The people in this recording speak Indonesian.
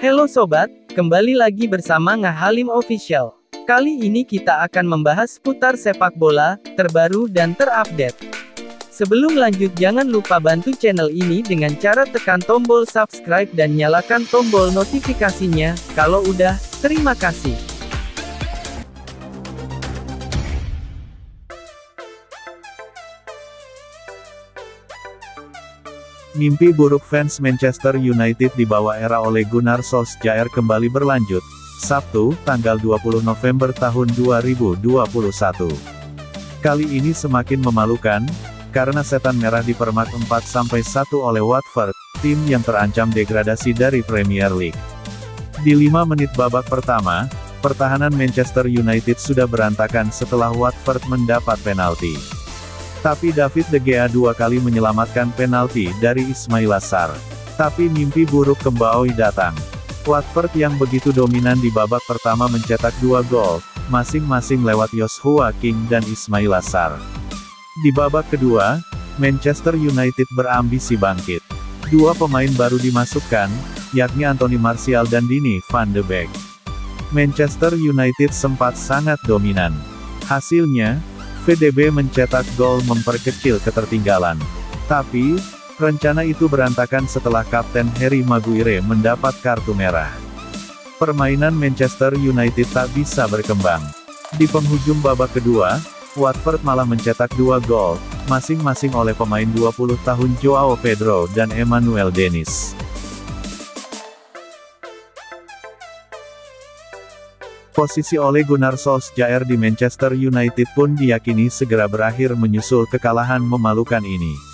Halo sobat, kembali lagi bersama Ngahalim Official. Kali ini kita akan membahas seputar sepak bola, terbaru dan terupdate. Sebelum lanjut jangan lupa bantu channel ini dengan cara tekan tombol subscribe dan nyalakan tombol notifikasinya, kalau udah, terima kasih. Mimpi buruk fans Manchester United di bawah era Ole Gunnar Solskjaer kembali berlanjut. Sabtu, tanggal 20 November tahun 2021. Kali ini semakin memalukan, karena setan merah dipermak 4-1 oleh Watford, tim yang terancam degradasi dari Premier League. Di 5 menit babak pertama, pertahanan Manchester United sudah berantakan setelah Watford mendapat penalti. Tapi David De Gea dua kali menyelamatkan penalti dari Ismail Assar. Tapi mimpi buruk kembali datang. Watford yang begitu dominan di babak pertama mencetak dua gol, masing-masing lewat Joshua King dan Ismail Assar. Di babak kedua, Manchester United berambisi bangkit. Dua pemain baru dimasukkan, yakni Anthony Martial dan Dini van de Beek. Manchester United sempat sangat dominan. Hasilnya, VDB mencetak gol memperkecil ketertinggalan. Tapi, rencana itu berantakan setelah Kapten Harry Maguire mendapat kartu merah. Permainan Manchester United tak bisa berkembang. Di penghujung babak kedua, Watford malah mencetak dua gol, masing-masing oleh pemain 20 tahun Joao Pedro dan Emmanuel Dennis. Posisi Ole Gunnar Solskjaer di Manchester United pun diyakini segera berakhir menyusul kekalahan memalukan ini.